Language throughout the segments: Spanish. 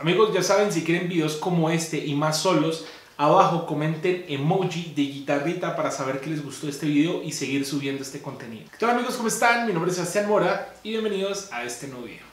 Amigos, ya saben, si quieren videos como este y más solos, abajo comenten emoji de guitarrita para saber que les gustó este video y seguir subiendo este contenido. Hola amigos, ¿cómo están? Mi nombre es Sebastián Mora y bienvenidos a este nuevo video.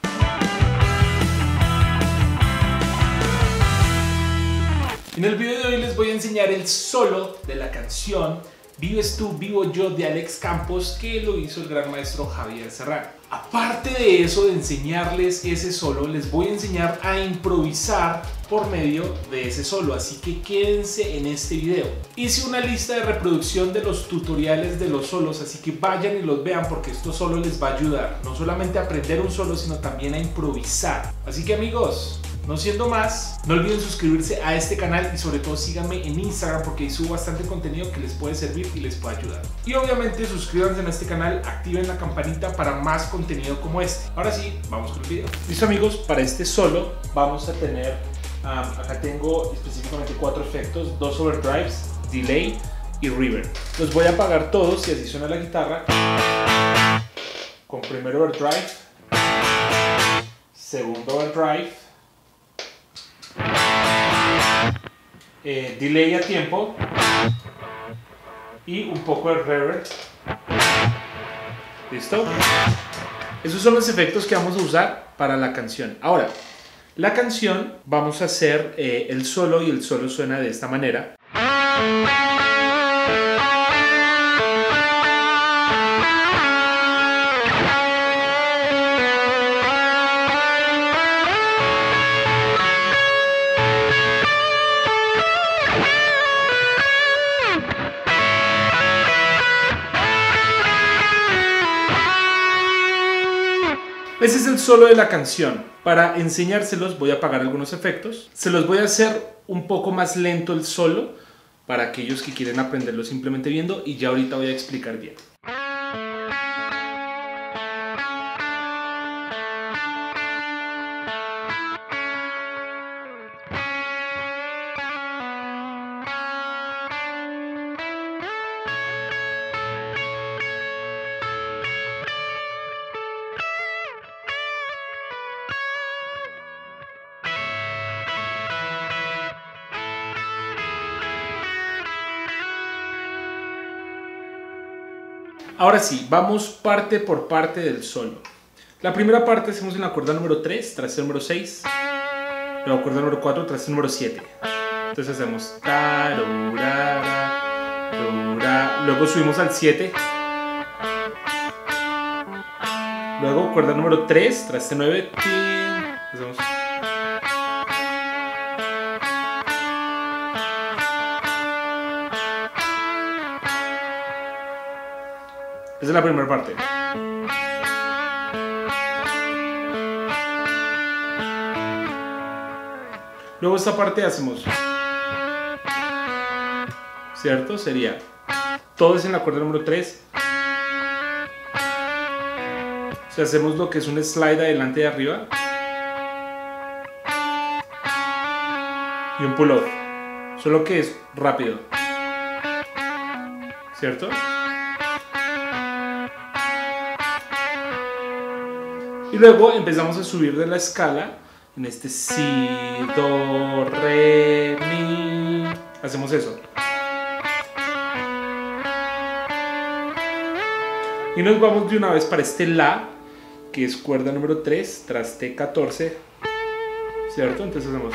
En el video de hoy les voy a enseñar el solo de la canción Vives tú, vivo yo de Alex Campos que lo hizo el gran maestro Javier Serrano. Aparte de eso, de enseñarles ese solo, les voy a enseñar a improvisar por medio de ese solo, así que quédense en este video. Hice una lista de reproducción de los tutoriales de los solos, así que vayan y los vean porque esto solo les va a ayudar, no solamente a aprender un solo, sino también a improvisar. Así que amigos, no siendo más, no olviden suscribirse a este canal y sobre todo síganme en Instagram porque ahí subo bastante contenido que les puede servir y les puede ayudar. Y obviamente suscríbanse a este canal, activen la campanita para más contenido como este. Ahora sí, vamos con el video. Listo amigos, para este solo vamos a tener, um, acá tengo específicamente cuatro efectos, dos overdrives, delay y reverb. Los voy a apagar todos y así suena la guitarra. Con primer overdrive, segundo overdrive, Eh, delay a tiempo y un poco de reverb. ¿Listo? Esos son los efectos que vamos a usar para la canción. Ahora, la canción vamos a hacer eh, el solo y el solo suena de esta manera. Ese es el solo de la canción. Para enseñárselos voy a apagar algunos efectos. Se los voy a hacer un poco más lento el solo para aquellos que quieren aprenderlo simplemente viendo y ya ahorita voy a explicar bien. Ahora sí, vamos parte por parte del solo. La primera parte hacemos en la cuerda número 3, traste número 6. Luego cuerda número 4, traste número 7. Entonces hacemos Luego subimos al 7. Luego cuerda número 3, traste 9. Hacemos Esa es la primera parte. Luego esta parte hacemos. ¿Cierto? Sería. Todo es en la cuerda número 3. Si hacemos lo que es un slide adelante y arriba. Y un pull off. Solo que es rápido. ¿Cierto? Y luego empezamos a subir de la escala en este si, do, re, mi. Hacemos eso. Y nos vamos de una vez para este la, que es cuerda número 3, traste 14. ¿Cierto? Entonces hacemos.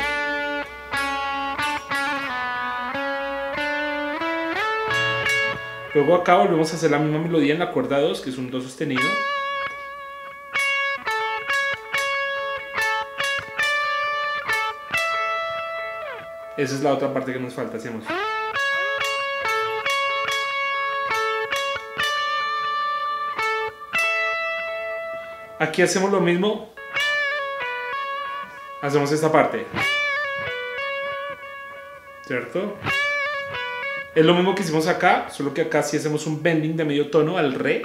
Luego acá volvemos a hacer la misma melodía en la cuerda 2, que es un do sostenido. Esa es la otra parte que nos falta, hacemos. Aquí hacemos lo mismo. Hacemos esta parte. ¿Cierto? Es lo mismo que hicimos acá, solo que acá sí hacemos un bending de medio tono al re.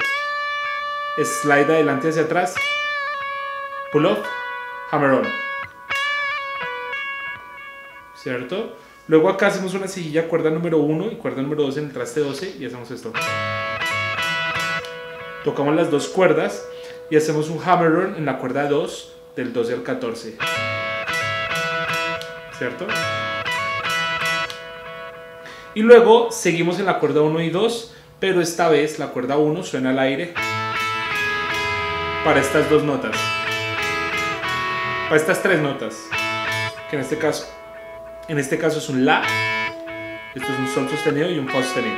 Slide adelante hacia atrás. Pull off. Hammer on. ¿Cierto? Luego acá hacemos una siguilla cuerda número 1 y cuerda número 2 en el traste 12 y hacemos esto. Tocamos las dos cuerdas y hacemos un hammer on en la cuerda 2 del 12 al 14. ¿cierto? Y luego seguimos en la cuerda 1 y 2, pero esta vez la cuerda 1 suena al aire para estas dos notas. Para estas tres notas, que en este caso, en este caso es un La, esto es un Sol sostenido y un Fa sostenido.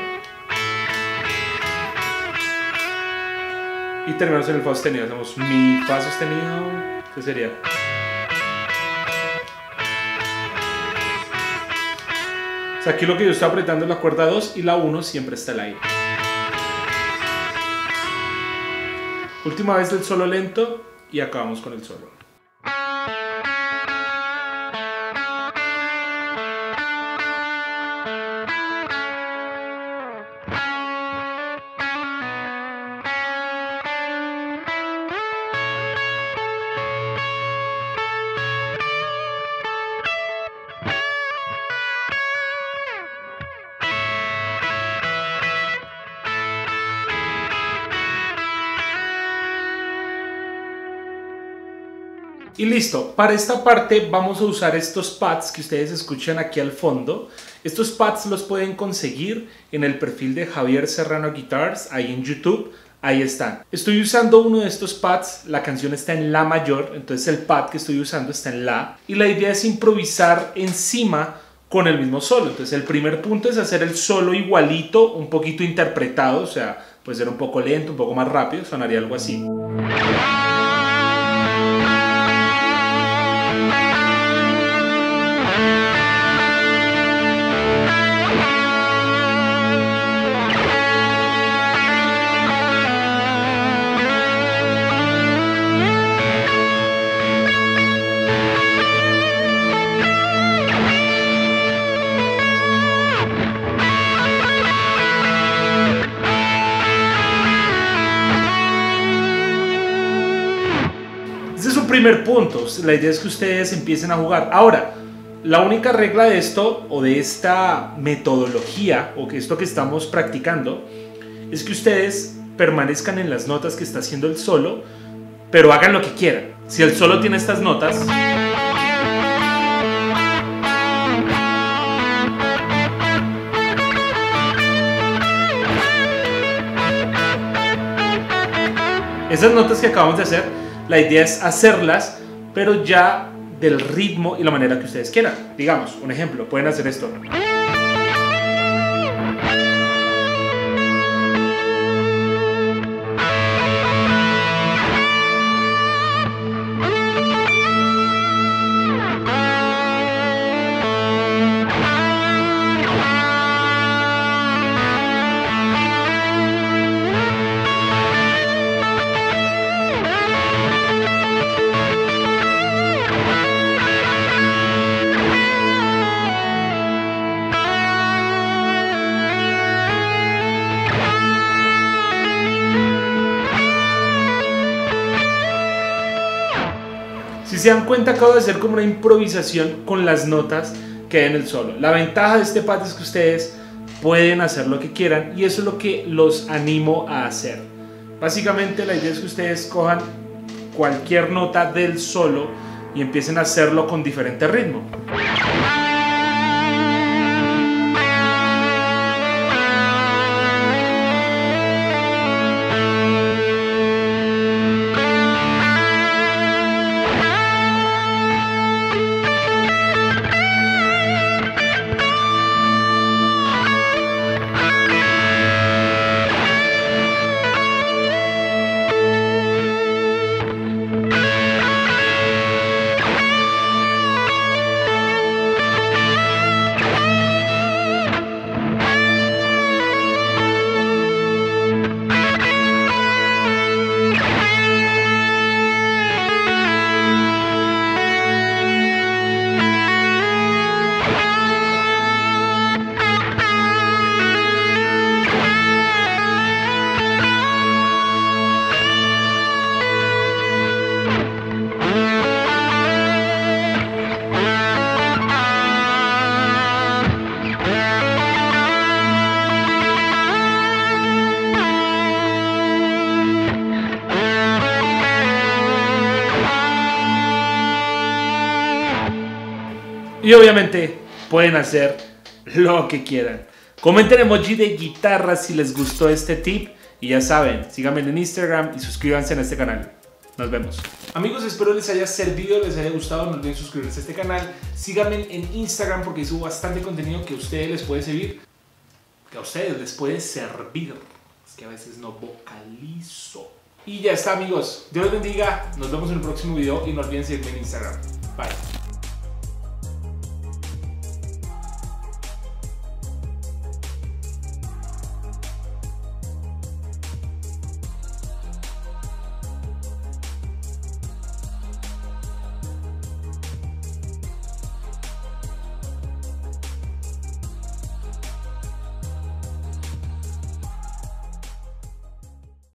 Y terminamos en el Fa sostenido, hacemos Mi Fa sostenido, ¿qué sería? O sea, aquí lo que yo estoy apretando es la cuerda 2 y la 1 siempre está al aire. Última vez del solo lento y acabamos con el solo. Y listo, para esta parte vamos a usar estos pads que ustedes escuchan aquí al fondo. Estos pads los pueden conseguir en el perfil de Javier Serrano Guitars, ahí en YouTube. Ahí están. Estoy usando uno de estos pads, la canción está en La mayor, entonces el pad que estoy usando está en La. Y la idea es improvisar encima con el mismo solo. Entonces el primer punto es hacer el solo igualito, un poquito interpretado, o sea, puede ser un poco lento, un poco más rápido, sonaría algo así. Primer punto. La idea es que ustedes empiecen a jugar. Ahora, la única regla de esto o de esta metodología o que esto que estamos practicando es que ustedes permanezcan en las notas que está haciendo el solo, pero hagan lo que quieran. Si el solo tiene estas notas, esas notas que acabamos de hacer la idea es hacerlas, pero ya del ritmo y la manera que ustedes quieran. Digamos, un ejemplo, pueden hacer esto. Se dan cuenta, acabo de hacer como una improvisación con las notas que hay en el solo. La ventaja de este pad es que ustedes pueden hacer lo que quieran y eso es lo que los animo a hacer. Básicamente la idea es que ustedes cojan cualquier nota del solo y empiecen a hacerlo con diferente ritmo. Y obviamente pueden hacer lo que quieran. Comenten emoji de guitarra si les gustó este tip. Y ya saben, síganme en Instagram y suscríbanse a este canal. Nos vemos. Amigos, espero les haya servido, les haya gustado. No olviden suscribirse a este canal. Síganme en Instagram porque subo bastante contenido que a ustedes les puede servir. Que a ustedes les puede servir. Es que a veces no vocalizo. Y ya está, amigos. Dios los bendiga. Nos vemos en el próximo video y no olviden seguirme en Instagram. Bye.